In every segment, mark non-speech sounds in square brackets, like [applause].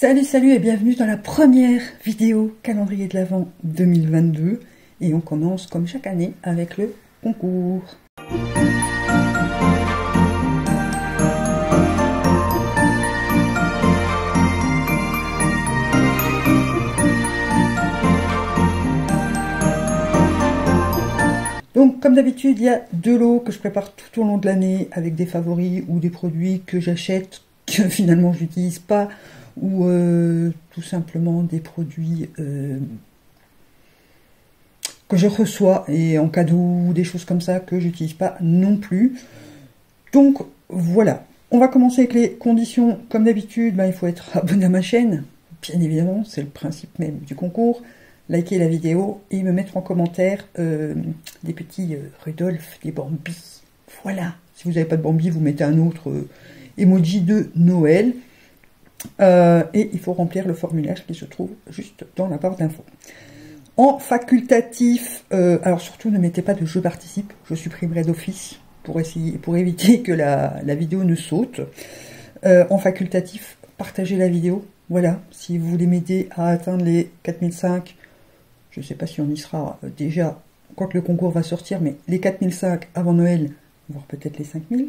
Salut, salut et bienvenue dans la première vidéo calendrier de l'Avent 2022. Et on commence comme chaque année avec le concours. Donc, comme d'habitude, il y a deux lots que je prépare tout au long de l'année avec des favoris ou des produits que j'achète que finalement je n'utilise pas ou euh, tout simplement des produits euh, que je reçois et en cadeau, des choses comme ça que j'utilise pas non plus. Donc voilà, on va commencer avec les conditions. Comme d'habitude, ben, il faut être abonné à ma chaîne, bien évidemment, c'est le principe même du concours. Liker la vidéo et me mettre en commentaire euh, des petits Rudolf, des Bambi. Voilà, si vous n'avez pas de Bambi, vous mettez un autre emoji de Noël. Euh, et il faut remplir le formulaire qui se trouve juste dans la barre d'infos. En facultatif, euh, alors surtout ne mettez pas de je participe, je supprimerai d'office pour, essayer, pour éviter que la, vidéo ne saute. Euh, en facultatif, partagez la vidéo. Voilà, si vous voulez m'aider à atteindre les 4005, je ne sais pas si on y sera déjà quand le concours va sortir, mais les 4005 avant Noël, voire peut-être les 5000,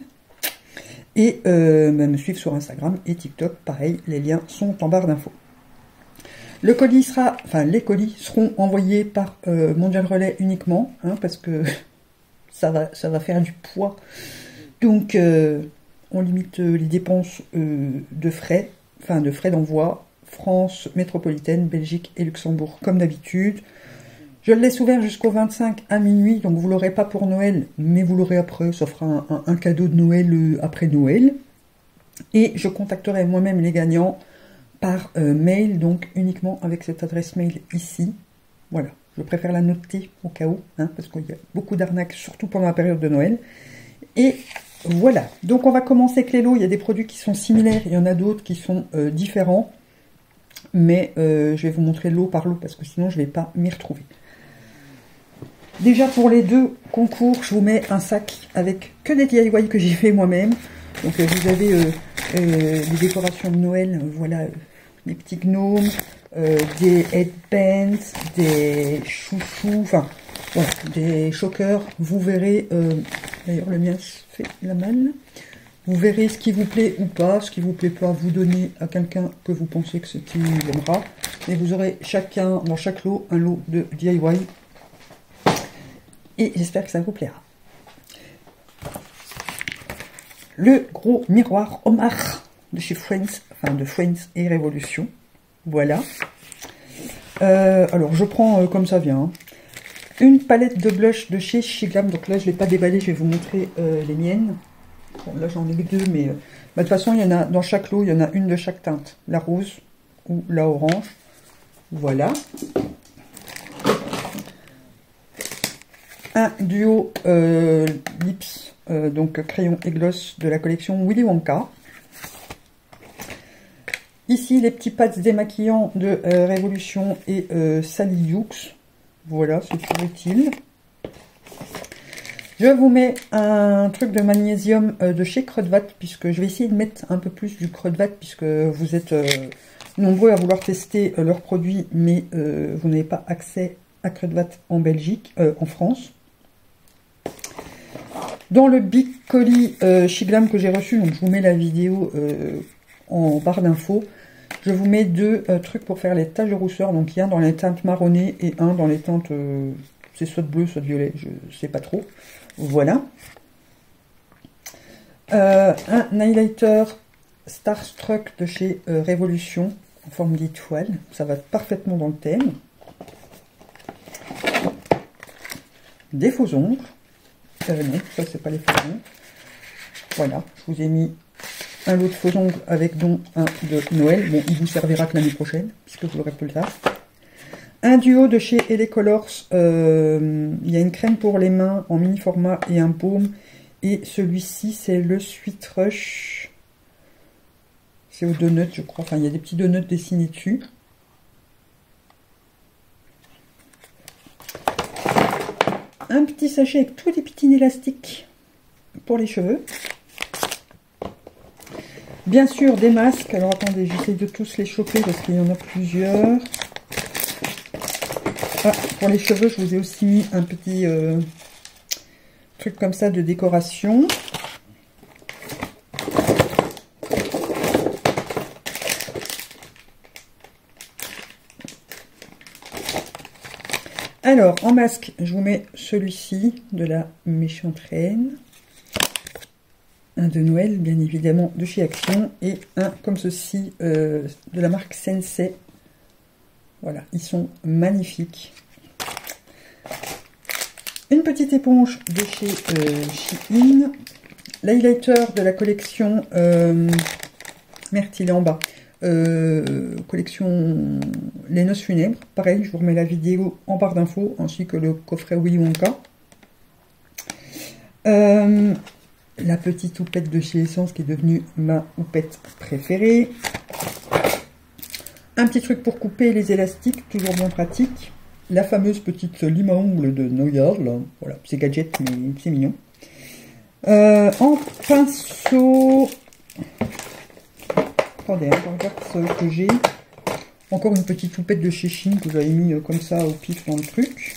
et euh, bah, me suivre sur Instagram et TikTok, pareil, les liens sont en barre d'infos. Le colis sera, enfin les colis seront envoyés par euh, Mondial Relais uniquement, hein, parce que [laughs] ça va, ça va faire du poids. Donc euh, on limite les dépenses de frais, enfin de frais d'envoi, France métropolitaine, Belgique et Luxembourg comme d'habitude. Je le laisse ouvert jusqu'au 25 à minuit, donc vous l'aurez pas pour Noël, mais vous l'aurez après, ça fera un, cadeau de Noël euh, après Noël. Et je contacterai moi-même les gagnants par euh, mail, donc uniquement avec cette adresse mail ici. Voilà, je préfère la noter au cas où, hein, parce qu'il y a beaucoup d'arnaques, surtout pendant la période de Noël. Et voilà, donc on va commencer avec les lots. Il y a des produits qui sont similaires, il y en a d'autres qui sont euh, différents. Mais je vais vous montrer lot par lot, parce que sinon je ne vais pas m'y retrouver. Déjà pour les deux concours, je vous mets un sac avec que des DIY que j'ai fait moi-même. Donc euh, vous avez euh, euh, des décorations de Noël, voilà, des petits gnomes, des headbands, des chouchous, enfin des choqueurs. Vous verrez, d'ailleurs le mien fait la malle. Vous verrez ce qui vous plaît ou pas, ce qui vous plaît pas, vous donnez à quelqu'un que vous pensez que c'est qui aimera. Et vous aurez chacun, dans chaque lot, un lot de DIY et j'espère que ça vous plaira. Le gros miroir Omar de chez Friends, enfin de Friends et Révolution. Voilà. Euh, alors je prends euh, comme ça vient. Hein. Une palette de blush de chez Shiglam. Donc là je ne l'ai pas déballé, je vais vous montrer euh, les miennes. Là j'en ai deux, mais bah, de toute façon il y en a dans chaque lot, il y en a une de chaque teinte. La rose ou la orange. Voilà. Un duo euh, lips, euh, donc crayon et gloss de la collection Willy Wonka. Ici, les petits pads démaquillants de euh, Révolution et Sally Hughes. Voilà, c'est tout utile. Je vous mets un truc de magnésium de chez Crudvat, puisque je vais essayer de mettre un peu plus du Crudvat, puisque vous êtes nombreux à vouloir tester leurs produits, mais vous n'avez pas accès à Crudvat en Belgique, en France. Dans le Big Colis euh, Shiglam que j'ai reçu, donc je vous mets la vidéo euh, en barre d'infos, je vous mets deux euh, trucs pour faire les taches de rousseur. Donc il y a un dans les teintes marronnées et un dans les teintes, c'est soit bleu, soit violet, je ne sais pas trop. Voilà. un highlighter Starstruck de chez Révolution en forme d'étoile. Ça va parfaitement dans le thème. Des faux ongles. Ça c'est pas les faux ongles. Voilà, je vous ai mis un lot de faux ongles avec donc un de Noël. Bon, il vous servira que l'année prochaine, puisque vous l'aurez plus tard. Un duo de chez LA Colors. Euh, il y a une crème pour les mains en mini format et un baume. Et celui-ci, c'est le Sweet Rush. C'est au donut, je crois. Enfin, il y a des petits donuts dessinés dessus. Un petit sachet avec tous les petits élastiques pour les cheveux. Bien sûr, des masques. Alors attendez, j'essaye de tous les choper parce qu'il y en a plusieurs. Ah, pour les cheveux, je vous ai aussi mis un petit euh, truc comme ça de décoration. Alors, en masque, je vous mets celui-ci de la méchante reine. Un de Noël, bien évidemment, de chez Action. Et un comme ceci, euh, de la marque Sensei. Voilà, ils sont magnifiques. Une petite éponge de chez euh. L'highlighter de la collection... Euh, en bas. Euh, collection Les Noces Funèbres. Pareil, je vous remets la vidéo en barre d'infos, ainsi que le coffret Willy Wonka. Euh, la petite houppette de chez Essence qui est devenue ma houppette préférée. Un petit truc pour couper les élastiques, toujours bien pratique. La fameuse petite lime à ongles de Noyard, Voilà, c'est gadget, mais c'est mignon. Euh, en pinceau, Attendez, ce que j'ai. Encore une petite toupette de chez Chine que j'avais mis euh, comme ça au pif dans le truc.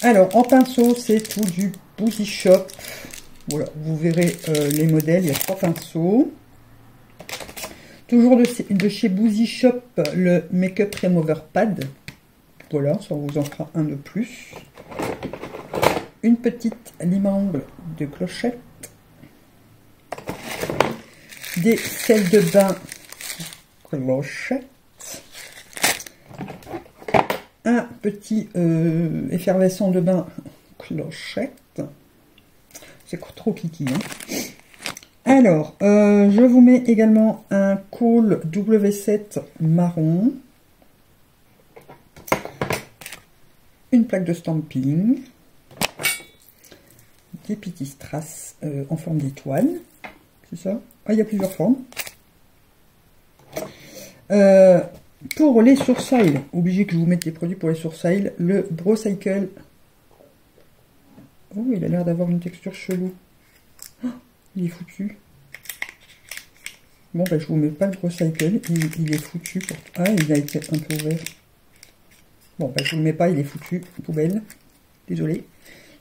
Alors, en pinceau, c'est tout du Boozy Shop. Voilà, vous verrez euh, les modèles. Il y a trois pinceaux. Toujours de, chez Boozy Shop, le Make-up Remover Pad. Voilà, ça vous en fera un de plus. Une petite lime à ongles de clochette des sels de bain clochette, un petit euh, effervescent de bain clochette, c'est trop kiki. Hein. Alors, euh, je vous mets également un cool W7 marron, une plaque de stamping, des petits strass euh, en forme d'étoile, c'est ça? Ah, il y a plusieurs formes. Euh, pour les sourcils, obligé que je vous mette les produits pour les sourcils, le Brocycle. Oh, il a l'air d'avoir une texture chelou. Oh, il est foutu. Bon, ben, je vous mets pas le Brocycle. Il, est foutu. Ah, il a été un peu ouvert. Bon, ben, je vous le mets pas. Il est foutu. Poubelle. Désolé.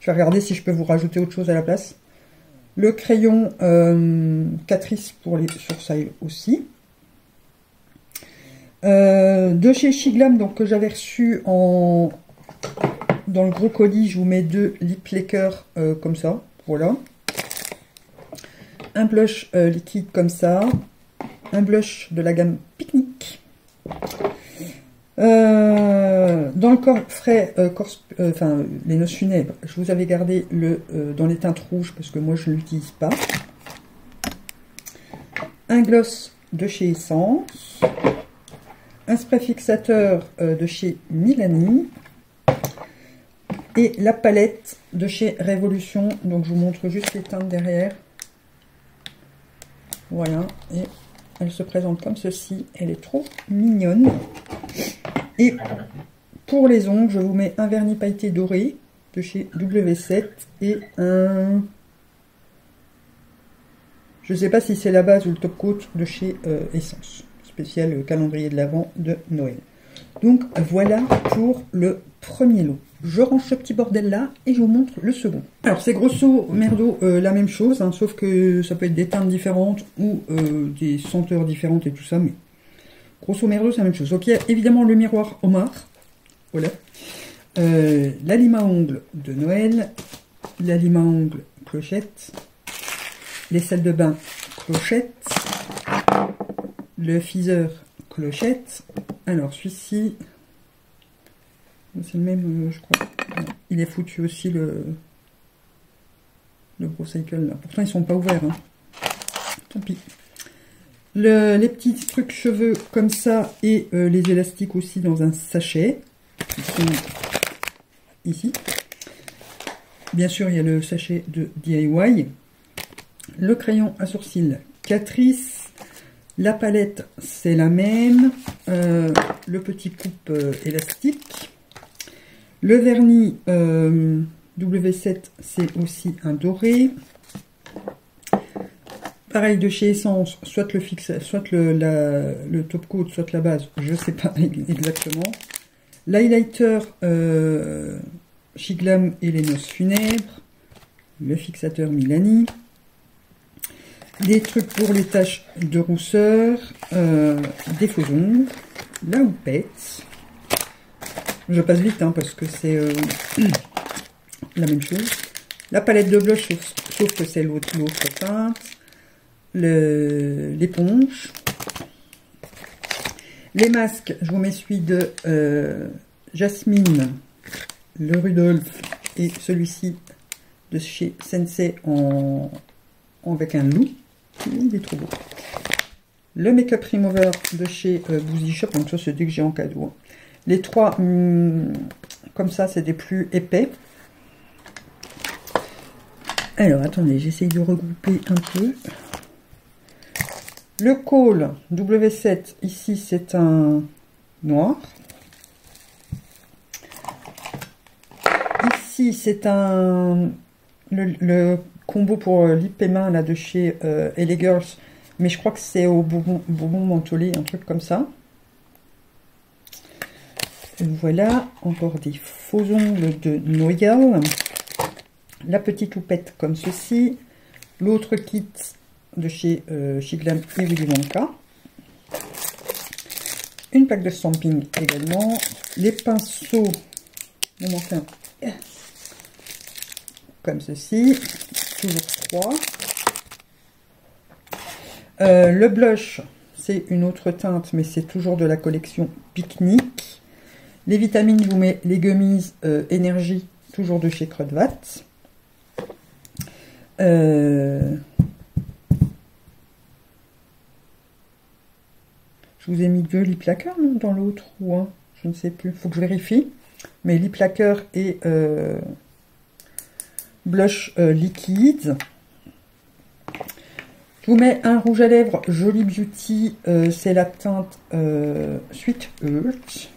Je vais regarder si je peux vous rajouter autre chose à la place. Le crayon euh, Catrice pour les sourcils aussi. Euh, de chez Shiglam, donc que j'avais reçu en dans le gros colis, je vous mets deux lip liqueurs euh, comme ça, voilà. Un blush liquide comme ça, un blush de la gamme Picnic. Euh, dans le coffret, euh, euh, enfin les noces funèbres, je vous avais gardé le dans les teintes rouges parce que moi je ne l'utilise pas. Un gloss de chez Essence, un spray fixateur de chez Milani et la palette de chez Révolution. Donc je vous montre juste les teintes derrière. Voilà, et elle se présente comme ceci. Elle est trop mignonne. Et pour les ongles, je vous mets un vernis pailleté doré de chez W7 et un... Je ne sais pas si c'est la base ou le top coat de chez euh, Essence. Spécial calendrier de l'Avent de Noël. Donc voilà pour le premier lot. Je range ce petit bordel là et je vous montre le second. Alors c'est grosso merdo euh, la même chose, hein, sauf que ça peut être des teintes différentes ou euh, des senteurs différentes et tout ça, mais Grosso merdo, c'est la même chose. Donc il y a évidemment le miroir Omar. Voilà. Euh, la lime à ongles de Noël. La lime à ongles clochette. Les salles de bain clochette. Le fiseur clochette. Alors celui-ci, c'est le même, euh, je crois. Il est foutu aussi le, le gros cycle. Pourtant ils sont pas ouverts. Hein. Tant pis les petits trucs cheveux comme ça et euh, les élastiques aussi dans un sachet. ici. Bien sûr, il y a le sachet de DIY. Le crayon à sourcils Catrice. La palette, c'est la même. Euh, le petit coupe élastique. Le vernis W7, c'est aussi un doré Pareil de chez Essence, soit le fixe, soit le, top coat, soit la base, je sais pas [laughs] exactement. L'highlighter euh, Chiglam et les noces funèbres. Le fixateur Milani. Des trucs pour les taches de rousseur. Euh, des faux ongles. La houppette. Je passe vite hein, parce que c'est euh, [clears throat] la même chose. La palette de blush, sauf, que c'est l'autre teinte. L'éponge. Les masques, je vous mets celui de euh, Jasmine, le Rudolph et celui-ci de chez Sensei en, avec un loup. Il est trop beau. Le Make-up Remover de chez euh, Boozy Shop, donc ça c'est dès que j'ai en cadeau. Les trois, hum, comme ça, c'est des plus épais. Alors, attendez, j'essaye de regrouper un peu. Le col W7, ici, c'est un noir. Ici, c'est un... Le, combo pour lip et main, là, de chez euh. Mais je crois que c'est au bonbon, bonbon un truc comme ça. Voilà, encore des faux ongles de Noyal. La petite loupette comme ceci. L'autre kit de chez euh, et Willy. Une plaque de stamping également. Les pinceaux, enfin, comme ceci. Toujours trois. Euh, le blush, c'est une autre teinte, mais c'est toujours de la collection Picnic. Les vitamines, je vous mets les gummies euh, énergie, toujours de chez Crudvat. Euh, je vous ai mis deux lip non, dans l'autre ou un Je ne sais plus. Faut que je vérifie. Mais lip et euh, blush liquide. Je vous mets un rouge à lèvres Jolie Beauty. C'est la teinte Sweet Earth.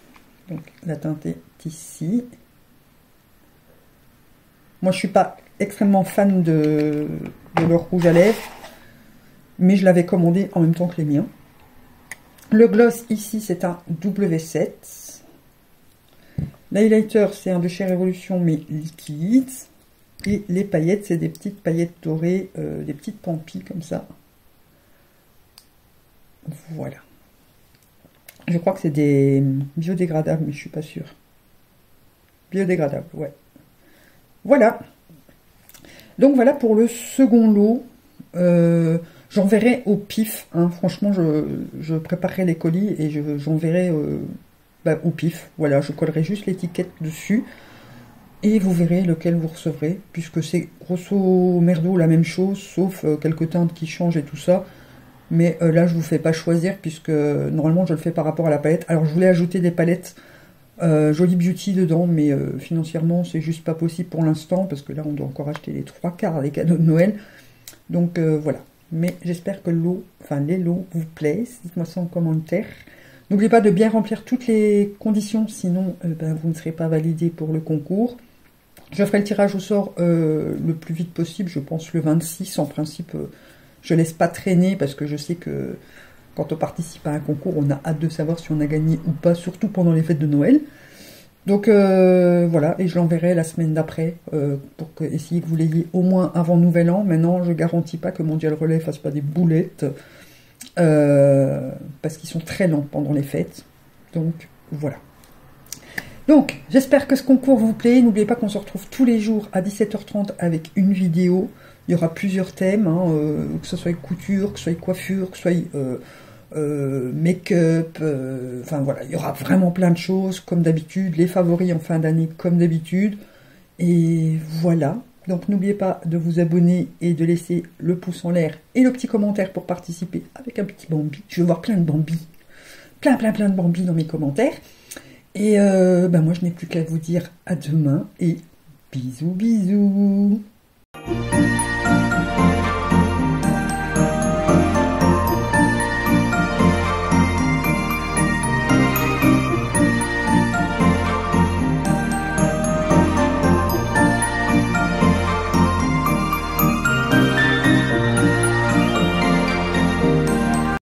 Donc la teinte est ici. Moi, je suis pas extrêmement fan de, leur rouge à lèvres, mais je l'avais commandé en même temps que les miens. Le gloss ici, c'est un W7. L'highlighter, c'est un de chez Révolution, mais liquide. Et les paillettes, c'est des petites paillettes dorées, euh, des petites pampilles comme ça. Voilà. Je crois que c'est des biodégradables, mais je suis pas sûre. Biodégradables, ouais. Voilà. Donc voilà pour le second lot. Euh, j'enverrai au pif. Hein. Franchement, je, préparerai les colis et j'enverrai euh, bah, au pif. Voilà, je collerai juste l'étiquette dessus. Et vous verrez lequel vous recevrez, puisque c'est grosso merdo la même chose, sauf euh, quelques teintes qui changent et tout ça. Mais euh, là, je ne vous fais pas choisir puisque normalement, je le fais par rapport à la palette. Alors, je voulais ajouter des palettes euh, Jolie Beauty dedans, mais euh, financièrement, c'est juste pas possible pour l'instant parce que là, on doit encore acheter les trois quarts des cadeaux de Noël. Donc, voilà. Mais j'espère que l'eau, enfin les lots vous plaisent. Dites-moi ça en commentaire. N'oubliez pas de bien remplir toutes les conditions, sinon ben, vous ne serez pas validé pour le concours. Je ferai le tirage au sort le plus vite possible, je pense le 26 en principe je laisse pas traîner parce que je sais que quand on participe à un concours, on a hâte de savoir si on a gagné ou pas, surtout pendant les fêtes de Noël. Donc euh, voilà, et je l'enverrai la semaine d'après euh, pour que, essayer que vous l'ayez au moins avant Nouvel An. Maintenant, je garantis pas que Mondial Relais fasse pas des boulettes euh, parce qu'ils sont très lents pendant les fêtes. Donc voilà. Donc, j'espère que ce concours vous plaît. N'oubliez pas qu'on se retrouve tous les jours à 17h30 avec une vidéo. Il y aura plusieurs thèmes, hein, euh, que ce soit couture, que ce soit coiffure, que ce soit euh, euh, make-up, enfin voilà, il y aura vraiment plein de choses, comme d'habitude, les favoris en fin d'année, comme d'habitude. Et voilà. Donc n'oubliez pas de vous abonner et de laisser le pouce en l'air et le petit commentaire pour participer avec un petit Bambi. Je veux voir plein de Bambi. Plein, plein, plein de Bambi dans mes commentaires. Et ben moi, je n'ai plus qu'à vous dire à demain et bisous, bisous.